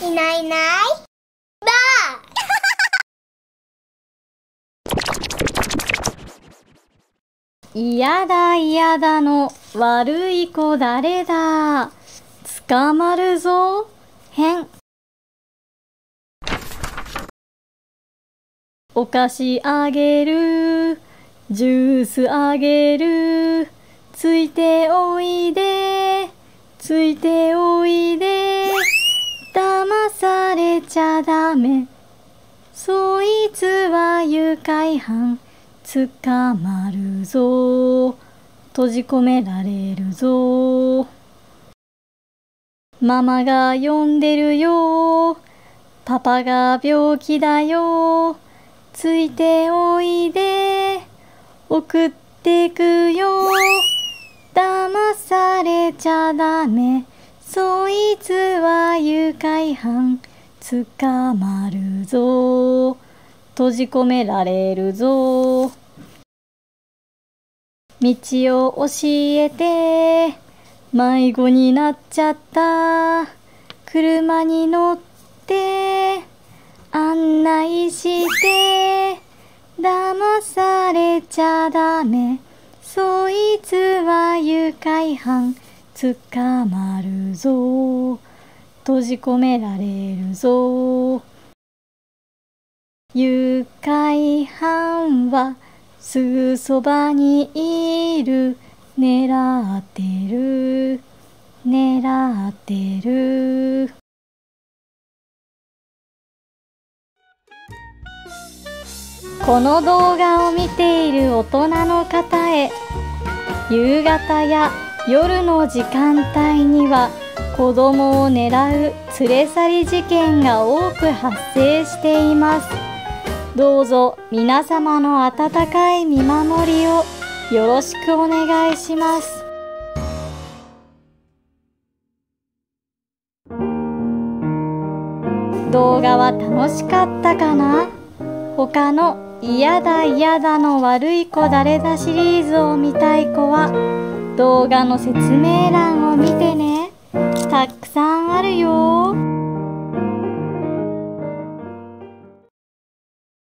いないいない。ばあ。いやだいやだの悪い子誰だ。捕まるぞ。変。お菓子あげる。ジュースあげる。ついておいで。ついておいで。ちゃダメ。そいつは愉快犯。捕まるぞ。閉じ込められるぞ。ママが呼んでるよ。パパが病気だよ。ついておいで。送ってくよ。騙されちゃダメ。そいつは愉快犯。捕まるぞ。閉じ込められるぞ。道を教えて。迷子になっちゃった。車に乗って。案内して。騙されちゃダメ。そいつは愉快犯。捕まるぞ。閉じ込められるぞ。愉快犯はすぐそばにいる。狙ってる。狙ってる。この動画を見ている大人の方へ夕方や夜の時間帯には子供を狙う連れ去り事件が多く発生しています。どうぞ皆様の温かい見守りをよろしくお願いします。動画は楽しかったかな？他の嫌だ嫌だの悪い子誰だシリーズを見たい子は動画の説明欄を見てね。たくさんあるよ。